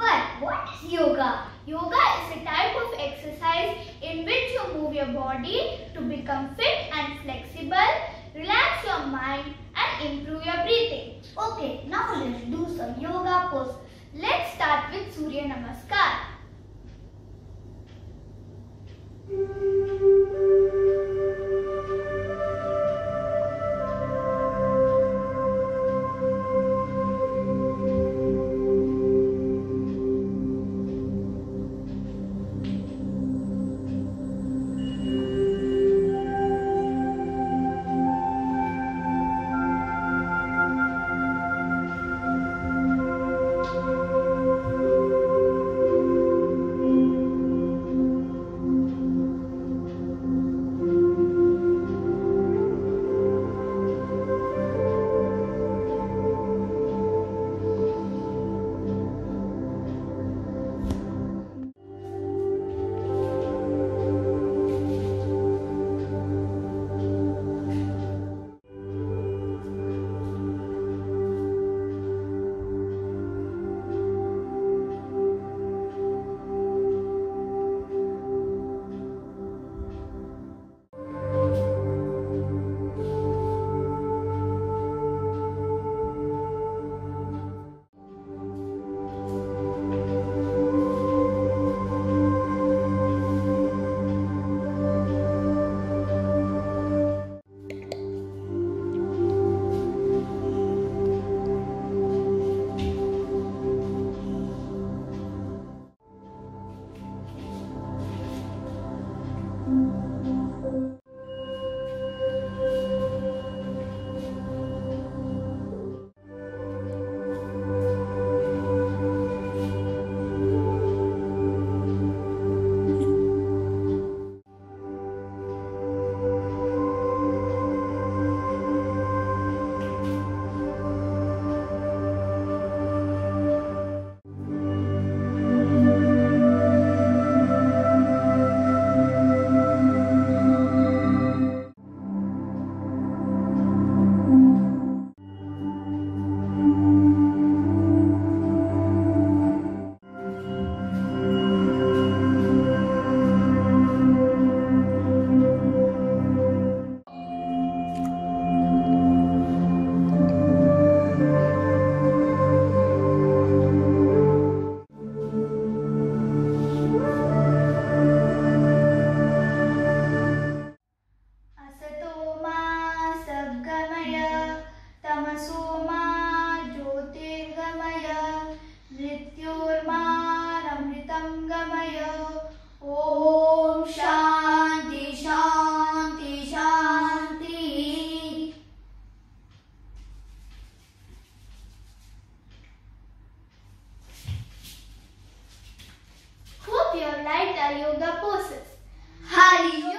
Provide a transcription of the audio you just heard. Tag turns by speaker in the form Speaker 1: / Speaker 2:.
Speaker 1: But what is yoga? Yoga is a type of exercise in which you move your body to become fit and flexible, relax your mind and improve your breathing. Okay, now let's do some yoga pose. Let's start with Surya Namaskar. गमय Om Shanti